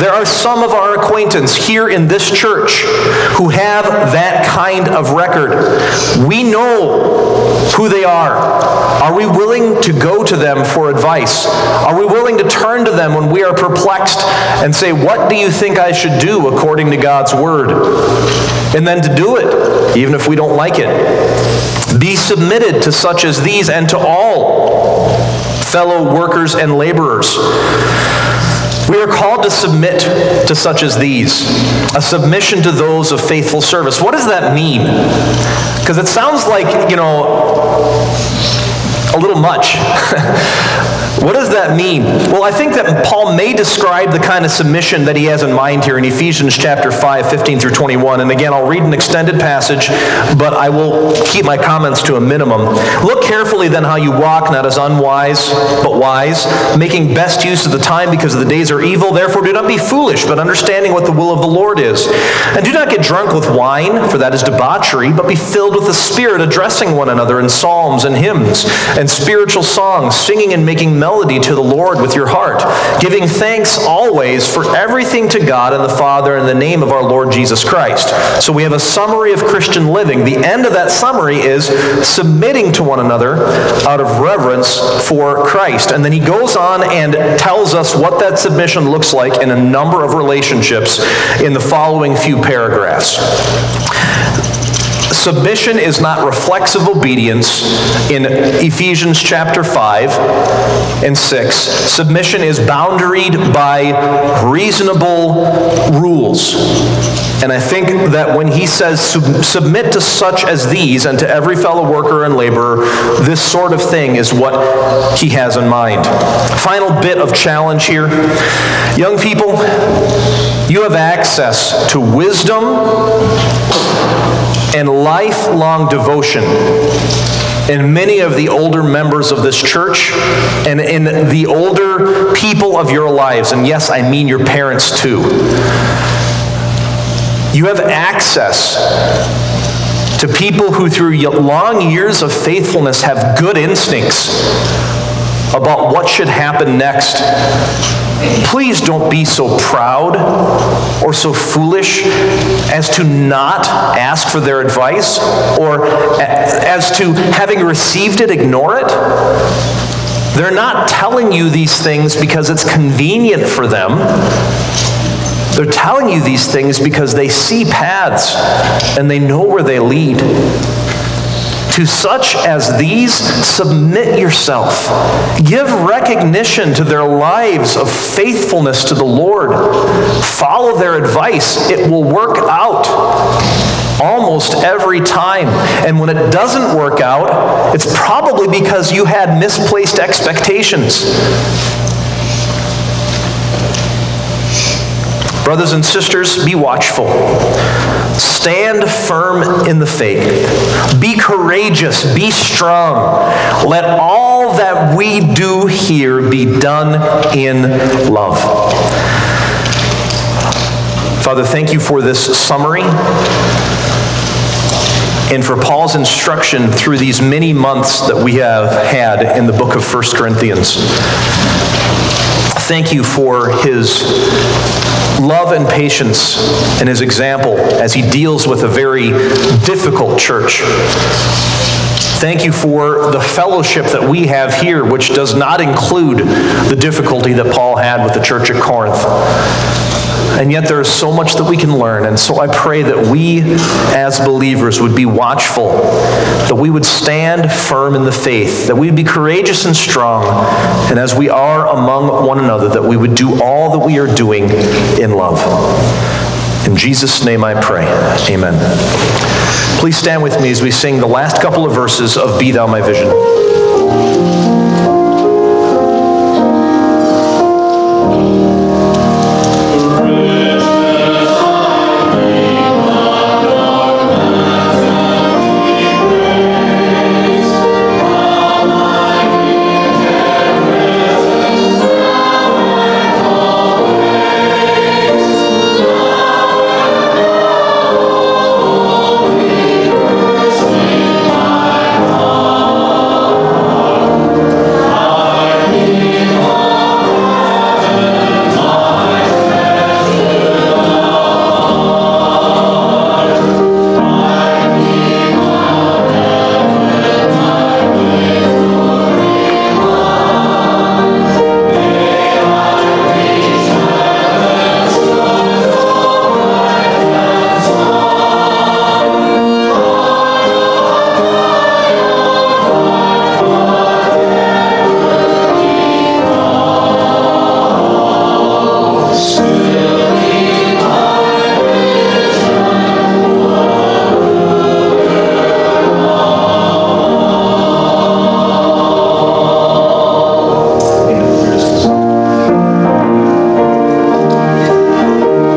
There are some of our acquaintance here in this church who have that kind of record. We know who they are. Are we willing to go to them for advice? Are we willing to turn to them when we are perplexed and say, What do you think I should do according to God's word? And then to do it, even if we don't like it. Be submitted to such as these and to all fellow workers and laborers. We are called to submit to such as these, a submission to those of faithful service. What does that mean? Because it sounds like, you know, a little much. What does that mean? Well, I think that Paul may describe the kind of submission that he has in mind here in Ephesians chapter 5, 15 through 21. And again, I'll read an extended passage, but I will keep my comments to a minimum. Look carefully then how you walk, not as unwise, but wise, making best use of the time because the days are evil. Therefore, do not be foolish, but understanding what the will of the Lord is. And do not get drunk with wine, for that is debauchery, but be filled with the Spirit, addressing one another in psalms and hymns and spiritual songs, singing and making melody melody to the Lord with your heart, giving thanks always for everything to God and the Father in the name of our Lord Jesus Christ. So we have a summary of Christian living. The end of that summary is submitting to one another out of reverence for Christ. And then he goes on and tells us what that submission looks like in a number of relationships in the following few paragraphs. Submission is not reflexive obedience in Ephesians chapter 5 and 6. Submission is boundaried by reasonable rules. And I think that when he says submit to such as these and to every fellow worker and laborer, this sort of thing is what he has in mind. Final bit of challenge here. Young people, you have access to wisdom and lifelong devotion in many of the older members of this church and in the older people of your lives. And yes, I mean your parents too. You have access to people who, through long years of faithfulness, have good instincts about what should happen next Please don't be so proud or so foolish as to not ask for their advice or as to, having received it, ignore it. They're not telling you these things because it's convenient for them. They're telling you these things because they see paths and they know where they lead. To such as these, submit yourself. Give recognition to their lives of faithfulness to the Lord. Follow their advice. It will work out almost every time. And when it doesn't work out, it's probably because you had misplaced expectations. Brothers and sisters, be watchful. Stand firm in the faith. Be courageous. Be strong. Let all that we do here be done in love. Father, thank you for this summary and for Paul's instruction through these many months that we have had in the book of 1 Corinthians. Thank you for his love and patience and his example as he deals with a very difficult church. Thank you for the fellowship that we have here, which does not include the difficulty that Paul had with the church at Corinth. And yet there is so much that we can learn. And so I pray that we as believers would be watchful, that we would stand firm in the faith, that we'd be courageous and strong, and as we are among one another, that we would do all that we are doing in love. In Jesus' name I pray. Amen. Please stand with me as we sing the last couple of verses of Be Thou My Vision.